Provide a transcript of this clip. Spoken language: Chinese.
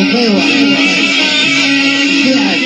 我不会。